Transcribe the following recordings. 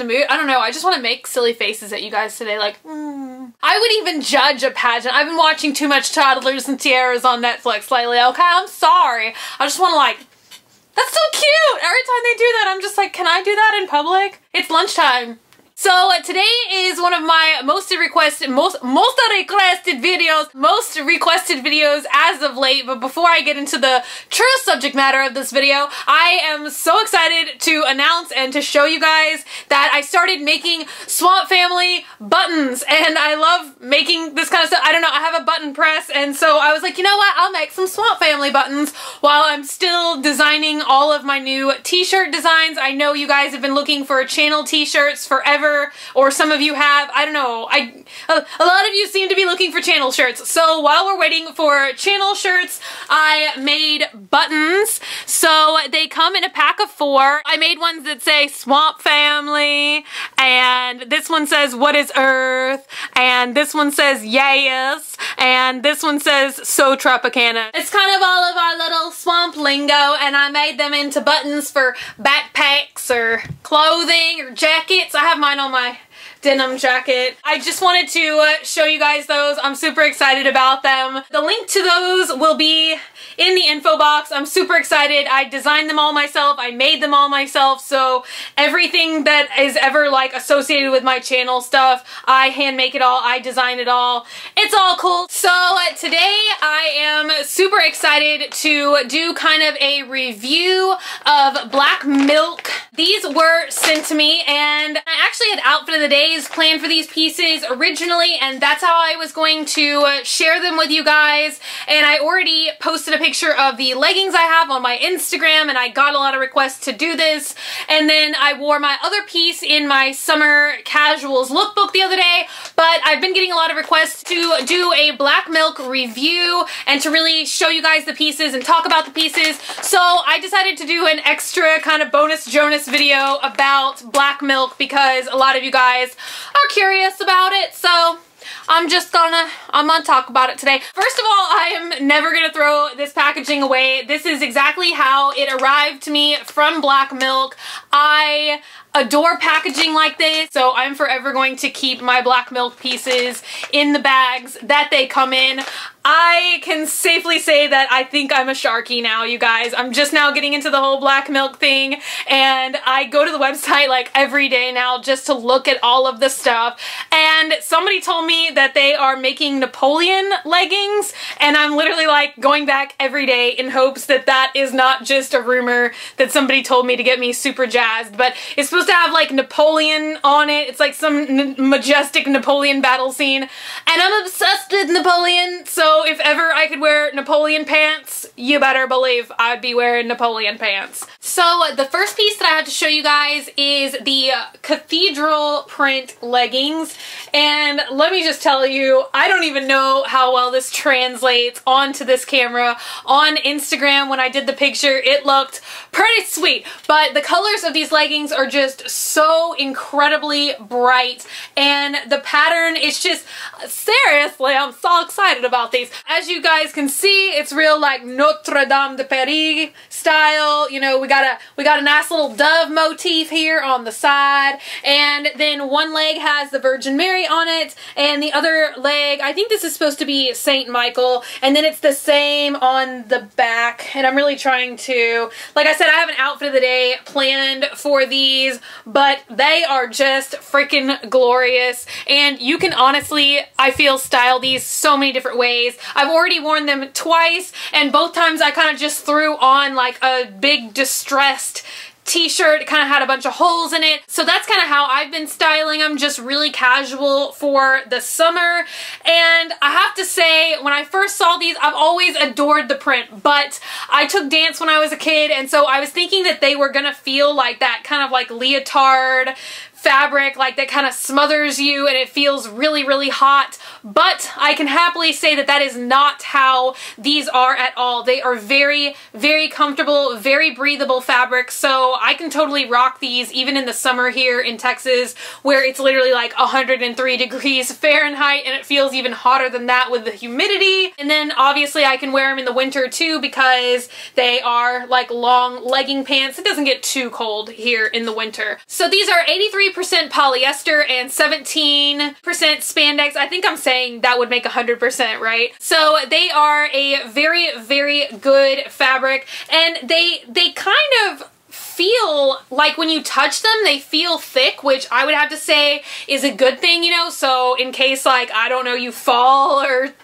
in the mood. I don't know. I just want to make silly faces at you guys today. Like, mm. I would even judge a pageant. I've been watching too much Toddlers and Tiaras on Netflix lately. Okay, I'm sorry. I just want to like, that's so cute. Every time they do that, I'm just like, can I do that in public? It's lunchtime. So uh, today is one of my most requested, most most requested videos, most requested videos as of late. But before I get into the true subject matter of this video, I am so excited to announce and to show you guys that I started making Swamp Family buttons, and I love making this kind of stuff. I don't know, I have a button press, and so I was like, you know what? I'll make some Swamp Family buttons while I'm still designing all of my new t-shirt designs. I know you guys have been looking for channel t-shirts forever or some of you have. I don't know. I a, a lot of you seem to be looking for channel shirts. So while we're waiting for channel shirts, I made buttons. So they come in a pack of four. I made ones that say Swamp Family, and this one says What is Earth, and this one says Yes, and this one says So Tropicana. It's kind of all of our little swamp lingo, and I made them into buttons for backpacks or clothing or jackets. I have mine on my denim jacket. I just wanted to uh, show you guys those. I'm super excited about them. The link to those will be in the info box. I'm super excited. I designed them all myself. I made them all myself. So everything that is ever like associated with my channel stuff, I hand make it all. I design it all. It's all cool. So uh, today I am super excited to do kind of a review of Black Milk. These were sent to me and I actually had outfit of the days planned for these pieces originally and that's how I was going to uh, share them with you guys and I already posted a picture of the leggings I have on my Instagram and I got a lot of requests to do this. And then I wore my other piece in my summer casuals lookbook the other day, but I've been getting a lot of requests to do a black milk review and to really show you guys the pieces and talk about the pieces. So I decided to do an extra kind of bonus Jonas video about black milk because a lot of you guys are curious about it. So I'm just gonna, I'm gonna talk about it today. First of all, I am never gonna throw this packaging away. This is exactly how it arrived to me from Black Milk. I adore packaging like this, so I'm forever going to keep my black milk pieces in the bags that they come in. I can safely say that I think I'm a Sharky now, you guys. I'm just now getting into the whole black milk thing, and I go to the website like every day now just to look at all of the stuff, and somebody told me that they are making Napoleon leggings, and I'm literally like going back every day in hopes that that is not just a rumor that somebody told me to get me super jazzed, but it's supposed to have like Napoleon on it. It's like some majestic Napoleon battle scene, and I'm obsessed with Napoleon, so if ever I could wear Napoleon pants, you better believe I'd be wearing Napoleon pants. So the first piece that I have to show you guys is the cathedral print leggings. And let me just tell you, I don't even know how well this translates onto this camera. On Instagram, when I did the picture, it looked pretty sweet. But the colors of these leggings are just so incredibly bright. And the pattern is just, seriously, I'm so excited about these. As you guys can see, it's real like Notre Dame de Paris style. You know, we got a we got a nice little dove motif here on the side. And then one leg has the Virgin Mary on it. And the other leg, I think this is supposed to be Saint Michael. And then it's the same on the back. And I'm really trying to, like I said, I have an outfit of the day planned for these. But they are just freaking glorious. And you can honestly, I feel, style these so many different ways. I've already worn them twice and both times I kind of just threw on like a big distressed t-shirt. Kind of had a bunch of holes in it. So that's kind of how I've been styling them, just really casual for the summer. And I have to say, when I first saw these, I've always adored the print, but I took dance when I was a kid, and so I was thinking that they were gonna feel like that kind of like leotard fabric like that kind of smothers you and it feels really really hot but I can happily say that that is not how these are at all. They are very very comfortable very breathable fabric so I can totally rock these even in the summer here in Texas where it's literally like 103 degrees Fahrenheit and it feels even hotter than that with the humidity and then obviously I can wear them in the winter too because they are like long legging pants. It doesn't get too cold here in the winter. So these are 83 polyester and 17% spandex. I think I'm saying that would make 100%, right? So they are a very, very good fabric and they, they kind of feel like when you touch them, they feel thick, which I would have to say is a good thing, you know? So in case like, I don't know, you fall or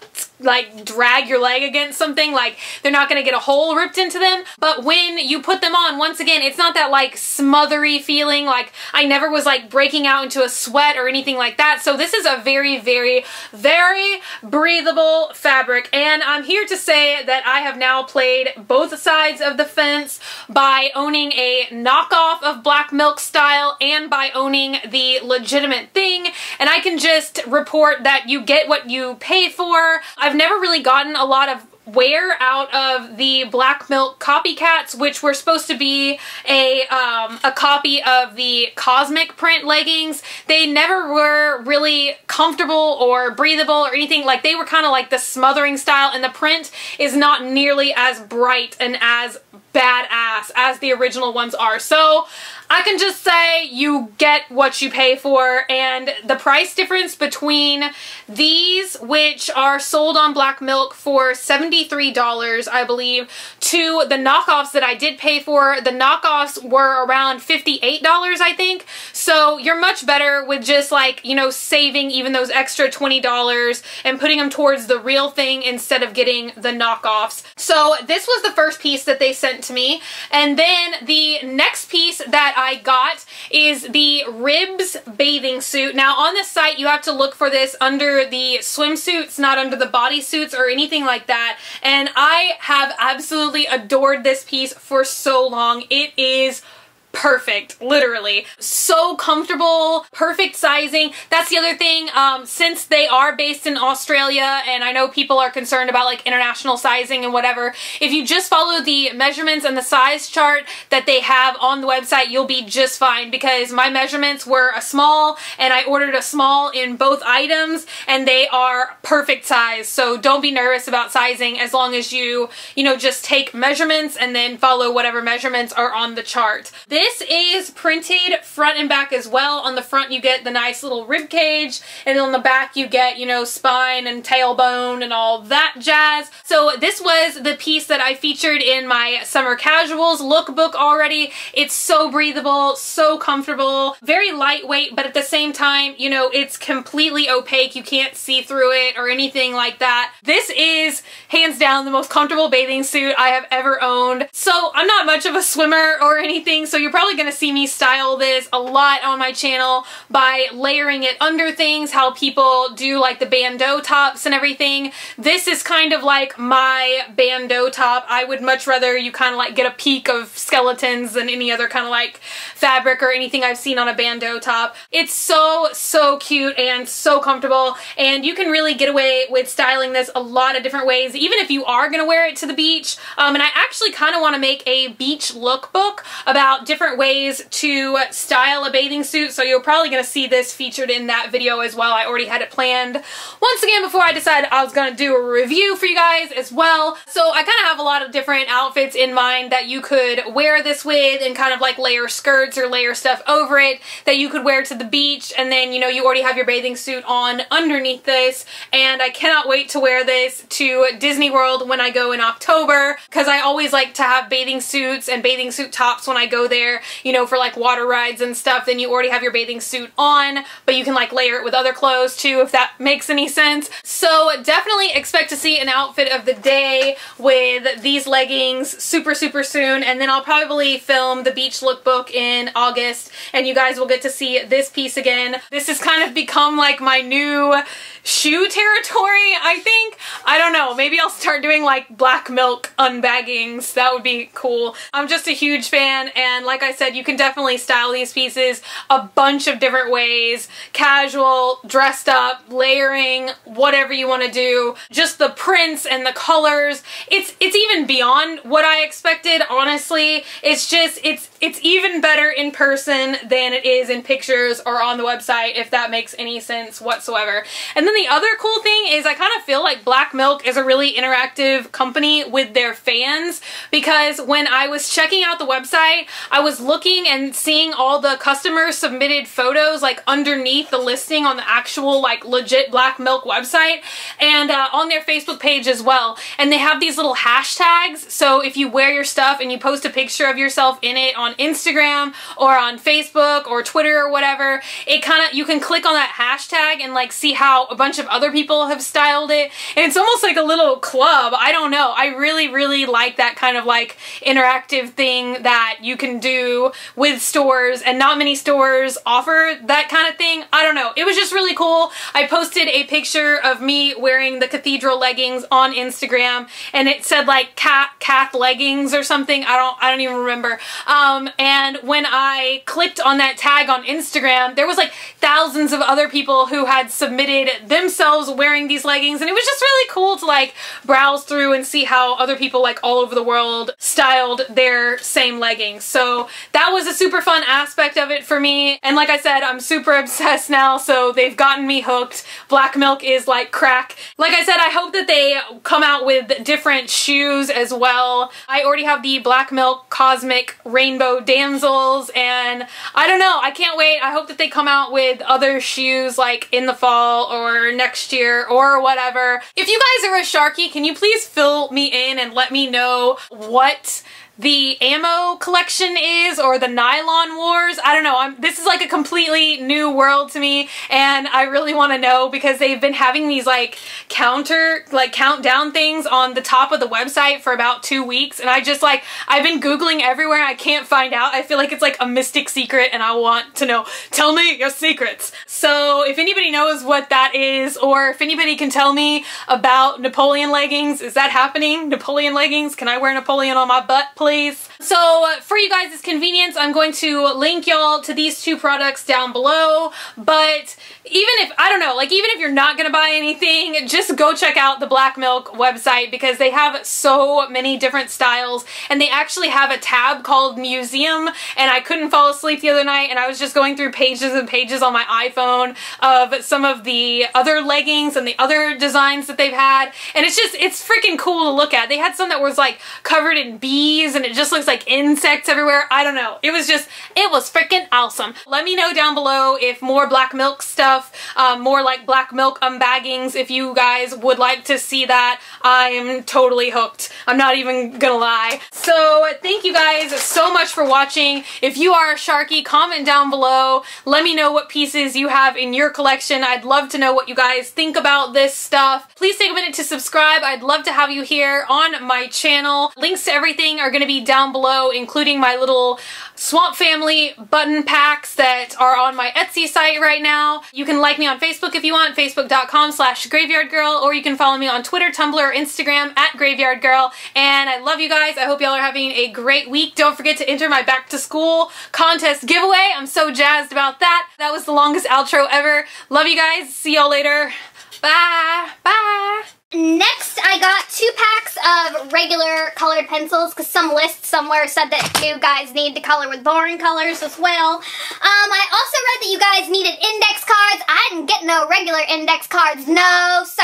like drag your leg against something like they're not gonna get a hole ripped into them. But when you put them on once again it's not that like smothery feeling like I never was like breaking out into a sweat or anything like that. So this is a very very very breathable fabric. And I'm here to say that I have now played both sides of the fence by owning a knockoff of Black Milk style and by owning the legitimate thing. And I can just report that you get what you pay for I've never really gotten a lot of wear out of the Black Milk copycats, which were supposed to be a, um, a copy of the Cosmic print leggings. They never were really comfortable or breathable or anything. Like they were kind of like the smothering style and the print is not nearly as bright and as badass as the original ones are. So I can just say you get what you pay for and the price difference between these, which are sold on Black Milk for $73, I believe, to the knockoffs that I did pay for. The knockoffs were around $58, I think. So you're much better with just like, you know, saving even those extra $20 and putting them towards the real thing instead of getting the knockoffs. So this was the first piece that they sent to me. And then the next piece that I got is the Ribs bathing suit. Now on the site you have to look for this under the swimsuits, not under the bodysuits or anything like that. And I have absolutely adored this piece for so long. It is perfect, literally. So comfortable, perfect sizing. That's the other thing, um, since they are based in Australia, and I know people are concerned about like international sizing and whatever, if you just follow the measurements and the size chart that they have on the website, you'll be just fine because my measurements were a small and I ordered a small in both items and they are perfect size. So don't be nervous about sizing as long as you, you know, just take measurements and then follow whatever measurements are on the chart. This this is printed front and back as well. On the front you get the nice little rib cage and on the back you get, you know, spine and tailbone and all that jazz. So this was the piece that I featured in my summer casuals lookbook already. It's so breathable, so comfortable, very lightweight, but at the same time, you know, it's completely opaque. You can't see through it or anything like that. This is hands down the most comfortable bathing suit I have ever owned. So I'm not much of a swimmer or anything, so you're probably going to see me style this a lot on my channel by layering it under things, how people do like the bandeau tops and everything. This is kind of like my bandeau top. I would much rather you kind of like get a peek of skeletons than any other kind of like fabric or anything I've seen on a bandeau top. It's so, so cute and so comfortable and you can really get away with styling this a lot of different ways, even if you are going to wear it to the beach. Um, and I actually kind of want to make a beach lookbook about different different ways to style a bathing suit, so you're probably going to see this featured in that video as well. I already had it planned once again before I decided I was going to do a review for you guys as well. So I kind of have a lot of different outfits in mind that you could wear this with and kind of like layer skirts or layer stuff over it that you could wear to the beach and then, you know, you already have your bathing suit on underneath this and I cannot wait to wear this to Disney World when I go in October because I always like to have bathing suits and bathing suit tops when I go there you know, for like water rides and stuff, then you already have your bathing suit on, but you can like layer it with other clothes too, if that makes any sense. So definitely expect to see an outfit of the day with these leggings super, super soon. And then I'll probably film the beach lookbook in August and you guys will get to see this piece again. This has kind of become like my new shoe territory, I think. I don't know. Maybe I'll start doing like black milk unbaggings. That would be cool. I'm just a huge fan and like I said, you can definitely style these pieces a bunch of different ways. Casual, dressed up, layering, whatever you want to do. Just the prints and the colors. It's it's even beyond what I expected, honestly. It's just, it's it's even better in person than it is in pictures or on the website, if that makes any sense whatsoever. And then the other cool thing is I kind of feel like Black Milk is a really interactive company with their fans because when I was checking out the website, I was looking and seeing all the customer submitted photos like underneath the listing on the actual like legit black milk website and uh, on their Facebook page as well. And they have these little hashtags. So if you wear your stuff and you post a picture of yourself in it on Instagram or on Facebook or Twitter or whatever, it kind of, you can click on that hashtag and like see how a bunch of other people have styled it. And it's almost like a little club. I don't know. I really, really like that kind of like interactive thing that you can do with stores and not many stores offer that kind of thing. I don't know. It was just really cool. I posted a picture of me wearing the cathedral leggings on Instagram and it said like cat cat leggings or something. I don't I don't even remember. Um, and when I clicked on that tag on Instagram, there was like thousands of other people who had submitted themselves wearing these leggings and it was just really cool to like browse through and see how other people like all over the world styled their same leggings. So that was a super fun aspect of it for me. And like I said, I'm super obsessed now, so they've gotten me hooked. Black milk is like crack. Like I said, I hope that they come out with different shoes as well. I already have the black milk cosmic rainbow damsels and I don't know, I can't wait. I hope that they come out with other shoes like in the fall or next year or whatever. If you guys are a Sharky, can you please fill me in and let me know what the ammo collection is or the nylon wars. I don't know. I'm, this is like a completely new world to me and I really want to know because they've been having these like counter, like countdown things on the top of the website for about two weeks and I just like, I've been Googling everywhere I can't find out. I feel like it's like a mystic secret and I want to know. Tell me your secrets. So if anybody knows what that is or if anybody can tell me about Napoleon leggings, is that happening? Napoleon leggings? Can I wear Napoleon on my butt, please please. So uh, for you guys' convenience, I'm going to link y'all to these two products down below, but even if, I don't know, like even if you're not gonna buy anything, just go check out the Black Milk website because they have so many different styles. And they actually have a tab called Museum. And I couldn't fall asleep the other night and I was just going through pages and pages on my iPhone of some of the other leggings and the other designs that they've had. And it's just, it's freaking cool to look at. They had some that was like covered in bees and it just looks like insects everywhere. I don't know. It was just, it was freaking awesome. Let me know down below if more black milk stuff, um, more like black milk unbaggings, if you guys would like to see that. I am totally hooked. I'm not even gonna lie. So thank you guys so much for watching. If you are a Sharky, comment down below. Let me know what pieces you have in your collection. I'd love to know what you guys think about this stuff. Please take a minute to subscribe. I'd love to have you here on my channel. Links to everything are to be down below, including my little Swamp Family button packs that are on my Etsy site right now. You can like me on Facebook if you want, facebook.com slash graveyardgirl, or you can follow me on Twitter, Tumblr, or Instagram at graveyardgirl. And I love you guys. I hope y'all are having a great week. Don't forget to enter my back to school contest giveaway. I'm so jazzed about that. That was the longest outro ever. Love you guys. See y'all later. Bye. Bye. Next, I got two packs of regular colored pencils because some list somewhere said that you guys need to color with boring colors as well. Um, I also read that you guys needed index cards. I didn't get no regular index cards. No, sir.